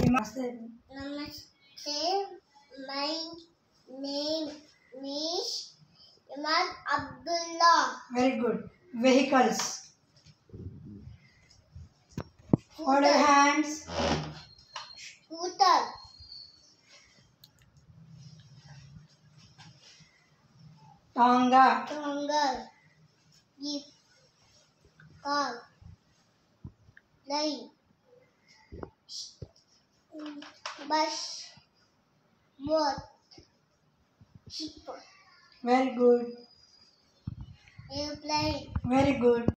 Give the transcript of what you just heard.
Namaste. Namaste. My name is Imad Abdullah. Very good. Vehicles. Hold your hands. Scooter. Tonga. Dongle. Jeep. Car. Line. Bus. Boat. Ship. Very good. Airplane. Very good.